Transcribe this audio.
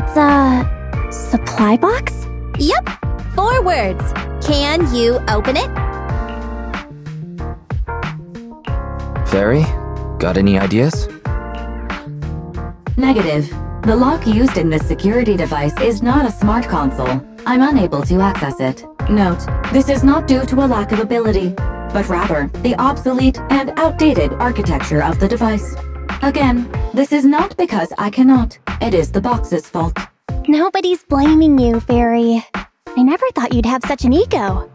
It's a supply box? Yep, four words. Can you open it? Fairy, got any ideas? Negative. The lock used in this security device is not a smart console. I'm unable to access it. Note, this is not due to a lack of ability, but rather the obsolete and outdated architecture of the device. Again, this is not because I cannot. It is the box's fault. Nobody's blaming you, Fairy. I never thought you'd have such an ego.